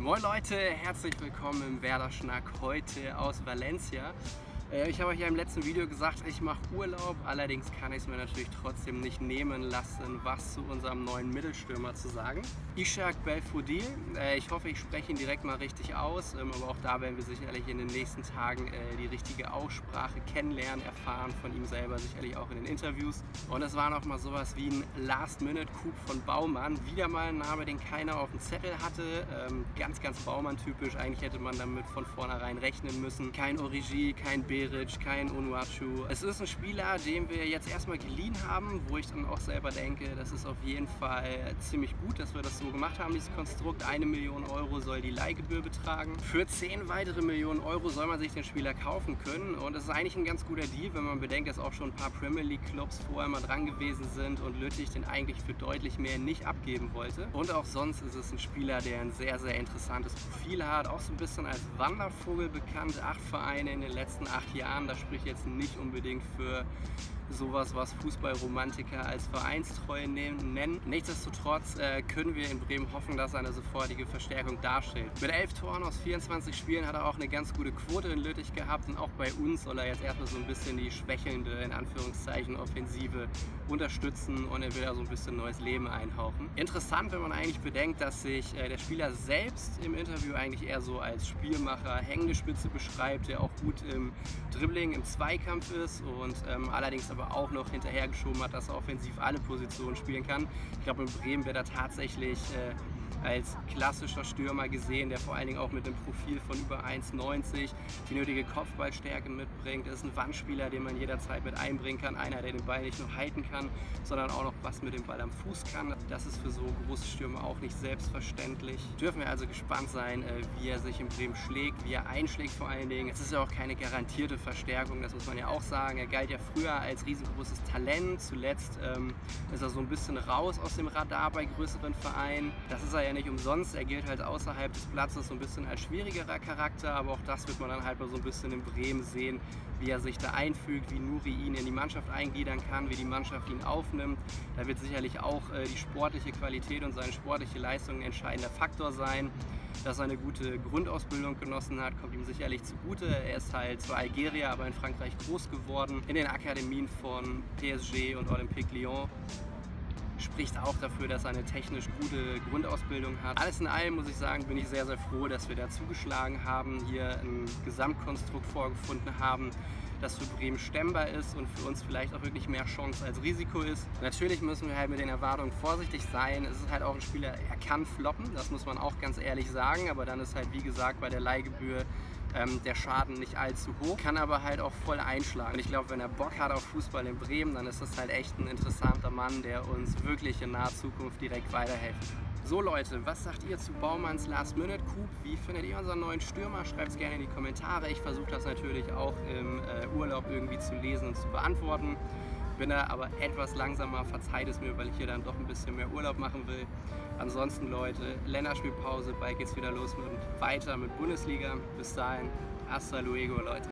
Moin Leute, herzlich willkommen im Werder-Schnack heute aus Valencia. Äh, ich habe euch ja im letzten Video gesagt, ich mache Urlaub, allerdings kann ich es mir natürlich trotzdem nicht nehmen lassen, was zu unserem neuen Mittelstürmer zu sagen. Ishak Belfodil, äh, ich hoffe, ich spreche ihn direkt mal richtig aus, ähm, aber auch da werden wir sicherlich in den nächsten Tagen äh, die richtige Aussprache kennenlernen, erfahren von ihm selber, sicherlich auch in den Interviews. Und es war noch mal sowas wie ein Last-Minute-Coup von Baumann, wieder mal ein Name, den keiner auf dem Zettel hatte, ähm, ganz, ganz Baumann-typisch, eigentlich hätte man damit von vornherein rechnen müssen. Kein Origi, kein Bild, Beric, kein Onuachu. Es ist ein Spieler, den wir jetzt erstmal geliehen haben, wo ich dann auch selber denke, das ist auf jeden Fall ziemlich gut, dass wir das so gemacht haben, dieses Konstrukt. Eine Million Euro soll die Leihgebühr betragen. Für zehn weitere Millionen Euro soll man sich den Spieler kaufen können und es ist eigentlich ein ganz guter Deal, wenn man bedenkt, dass auch schon ein paar Premier League Clubs vorher mal dran gewesen sind und Lüttich den eigentlich für deutlich mehr nicht abgeben wollte. Und auch sonst ist es ein Spieler, der ein sehr, sehr interessantes Profil hat, auch so ein bisschen als Wandervogel bekannt. Acht Vereine in den letzten acht Jahren. Das spricht jetzt nicht unbedingt für sowas, was Fußballromantiker als Vereinstreue nennen. Nichtsdestotrotz äh, können wir in Bremen hoffen, dass er eine sofortige Verstärkung darstellt. Mit elf Toren aus 24 Spielen hat er auch eine ganz gute Quote in Lüttich gehabt und auch bei uns soll er jetzt erstmal so ein bisschen die schwächelnde, in Anführungszeichen, Offensive unterstützen und er will da so ein bisschen neues Leben einhauchen. Interessant, wenn man eigentlich bedenkt, dass sich äh, der Spieler selbst im Interview eigentlich eher so als Spielmacher, hängende Spitze beschreibt, der auch gut im Dribbling, im Zweikampf ist und ähm, allerdings aber auch noch hinterhergeschoben hat, dass er offensiv alle Positionen spielen kann. Ich glaube, in Bremen wäre er tatsächlich äh, als klassischer Stürmer gesehen, der vor allen Dingen auch mit einem Profil von über 1,90 die nötige Kopfballstärke mitbringt. Er ist ein Wandspieler, den man jederzeit mit einbringen kann. Einer, der den Ball nicht nur halten kann, sondern auch noch was mit dem Ball am Fuß kann. Das ist für so große Stürmer auch nicht selbstverständlich. Dürfen wir also gespannt sein, äh, wie er sich in Bremen schlägt, wie er einschlägt vor allen Dingen. Es ist ja auch keine garantierte Verstärkung, das muss man ja auch sagen. Er galt ja früher als riesengroßes Talent. Zuletzt ähm, ist er so ein bisschen raus aus dem Radar bei größeren Vereinen. Das ist er ja nicht umsonst. Er gilt halt außerhalb des Platzes so ein bisschen als schwierigerer Charakter, aber auch das wird man dann halt mal so ein bisschen in Bremen sehen, wie er sich da einfügt, wie Nuri ihn in die Mannschaft eingliedern kann, wie die Mannschaft ihn aufnimmt. Da wird sicherlich auch äh, die sportliche Qualität und seine sportliche Leistung ein entscheidender Faktor sein. Dass er eine gute Grundausbildung genossen hat, kommt ihm sicherlich zugute. Er ist halt zwar Algerier, aber in Frankreich groß geworden, in den Akademien von PSG und Olympique Lyon spricht auch dafür, dass er eine technisch gute Grundausbildung hat. Alles in allem muss ich sagen, bin ich sehr, sehr froh, dass wir da zugeschlagen haben, hier ein Gesamtkonstrukt vorgefunden haben, das für Bremen stemmbar ist und für uns vielleicht auch wirklich mehr Chance als Risiko ist. Natürlich müssen wir halt mit den Erwartungen vorsichtig sein. Es ist halt auch ein Spieler, er kann floppen, das muss man auch ganz ehrlich sagen, aber dann ist halt wie gesagt bei der Leihgebühr ähm, der Schaden nicht allzu hoch, kann aber halt auch voll einschlagen. Und ich glaube, wenn er Bock hat auf Fußball in Bremen, dann ist das halt echt ein interessanter Mann, der uns wirklich in naher Zukunft direkt weiterhelfen kann. So Leute, was sagt ihr zu Baumanns Last-Minute-Coup? Wie findet ihr unseren neuen Stürmer? Schreibt es gerne in die Kommentare. Ich versuche das natürlich auch im äh, Urlaub irgendwie zu lesen und zu beantworten. Bin da aber etwas langsamer, verzeiht es mir, weil ich hier dann doch ein bisschen mehr Urlaub machen will. Ansonsten Leute, Länderspielpause, bald geht's wieder los und weiter mit Bundesliga. Bis dahin, hasta luego Leute.